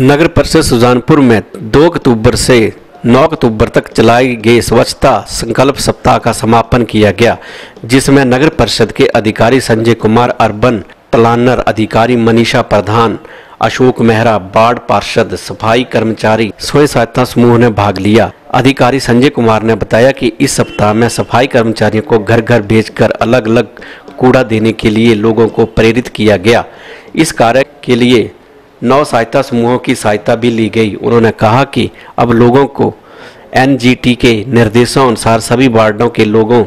नगर परिषद सुजानपुर में 2 अक्टूबर से 9 अक्टूबर तक चलाई गए स्वच्छता संकल्प सप्ताह का समापन किया गया, जिसमें नगर परिषद के अधिकारी संजय कुमार, अर्बन प्लानर अधिकारी मनीषा प्रधान, अशोक मेहरा बाढ़ पार्षद, सफ़ाई कर्मचारी, स्वयं सहायता समूह ने भाग लिया। अधिकारी संजय कुमार ने बताया कि इस सप्ताह में सफ़ाई कर्मचारियों को घर घर भेजकर अलग अलग कूड़ा देने के लिए लोगों को प्रेरित किया गया। इस कार्य के लिए नौ सहायता समूहों की सहायता भी ली गई। उन्होंने कहा कि अब लोगों को एनजीटी के निर्देशों अनुसार सभी वार्डों के लोगों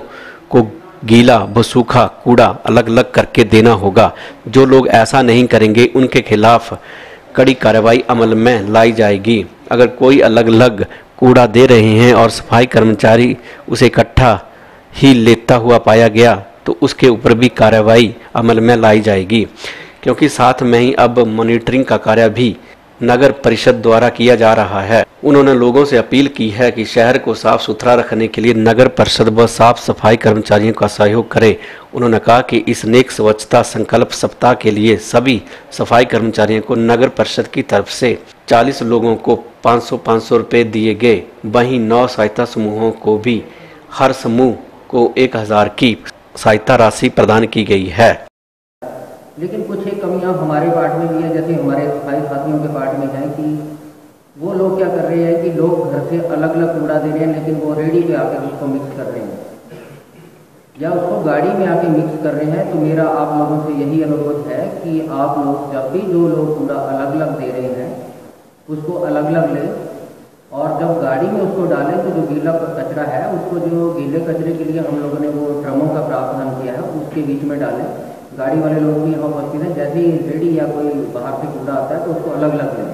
को गीला व सूखा कूड़ा अलग अलग करके देना होगा। जो लोग ऐसा नहीं करेंगे, उनके खिलाफ कड़ी कार्रवाई अमल में लाई जाएगी। अगर कोई अलग अलग कूड़ा दे रहे हैं और सफ़ाई कर्मचारी उसे इकट्ठा ही लेता हुआ पाया गया तो उसके ऊपर भी कार्रवाई अमल में लाई जाएगी। क्योंकि साथ में ही अब मॉनिटरिंग का कार्य भी नगर परिषद द्वारा किया जा रहा है। उन्होंने लोगों से अपील की है कि शहर को साफ़ सुथरा रखने के लिए नगर परिषद व साफ़ सफ़ाई कर्मचारियों का सहयोग करें। उन्होंने कहा कि इस नेक स्वच्छता संकल्प सप्ताह के लिए सभी सफ़ाई कर्मचारियों को नगर परिषद की तरफ़ से 40 लोगों को 500-500 रुपए दिए गए। वहीं नौ सहायता समूहों को भी हर समूह को 1000 की सहायता राशि प्रदान की गई है। लेकिन कुछ एक कमियाँ हमारे पार्ट में भी है, जैसे हमारे सफ़ाई साथियों के पार्ट में है कि वो लोग क्या कर रहे हैं कि लोग घर से अलग अलग कूड़ा दे रहे हैं, लेकिन वो रेडी पे आकर उसको मिक्स कर रहे हैं। या उसको गाड़ी में आके मिक्स कर रहे हैं तो मेरा आप लोगों से यही अनुरोध है कि आप लोग जब भी जो लोग कूड़ा अलग अलग दे रहे हैं, उसको अलग अलग लें। और जब गाड़ी में उसको डालें तो जो गीला कचरा है, उसको जो गीले कचरे के लिए हम लोगों ने वो ड्रमों का प्रावधान किया है, उसके बीच में डालें। गाड़ी वाले लोग भी यहाँ उपस्थित हैं। जैसे ही रेडी या कोई बाहर से कूड़ा आता है तो उसको अलग अलग